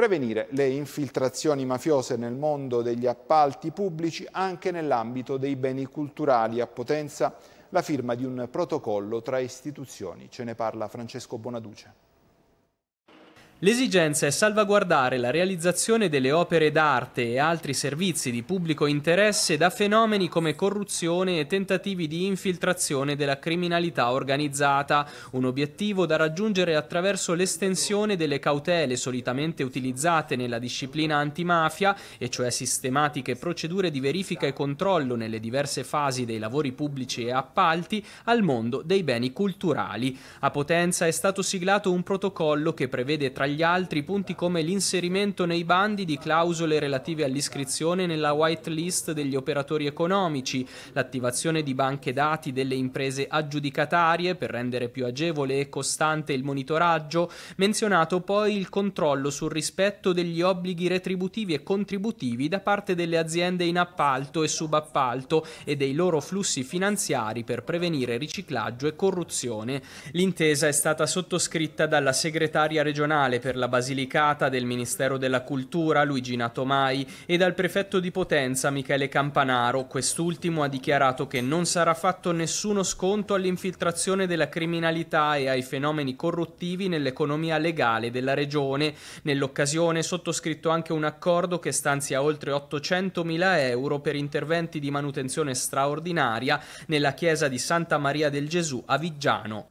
prevenire le infiltrazioni mafiose nel mondo degli appalti pubblici anche nell'ambito dei beni culturali a Potenza la firma di un protocollo tra istituzioni. Ce ne parla Francesco Bonaduce. L'esigenza è salvaguardare la realizzazione delle opere d'arte e altri servizi di pubblico interesse da fenomeni come corruzione e tentativi di infiltrazione della criminalità organizzata, un obiettivo da raggiungere attraverso l'estensione delle cautele solitamente utilizzate nella disciplina antimafia, e cioè sistematiche procedure di verifica e controllo nelle diverse fasi dei lavori pubblici e appalti, al mondo dei beni culturali. A Potenza è stato siglato un protocollo che prevede tra gli altri punti come l'inserimento nei bandi di clausole relative all'iscrizione nella white list degli operatori economici, l'attivazione di banche dati delle imprese aggiudicatarie per rendere più agevole e costante il monitoraggio, menzionato poi il controllo sul rispetto degli obblighi retributivi e contributivi da parte delle aziende in appalto e subappalto e dei loro flussi finanziari per prevenire riciclaggio e corruzione. L'intesa è stata sottoscritta dalla segretaria regionale per la Basilicata del Ministero della Cultura Luigina Tomai e dal prefetto di Potenza Michele Campanaro. Quest'ultimo ha dichiarato che non sarà fatto nessuno sconto all'infiltrazione della criminalità e ai fenomeni corruttivi nell'economia legale della regione. Nell'occasione sottoscritto anche un accordo che stanzia oltre 800 mila euro per interventi di manutenzione straordinaria nella chiesa di Santa Maria del Gesù a Viggiano.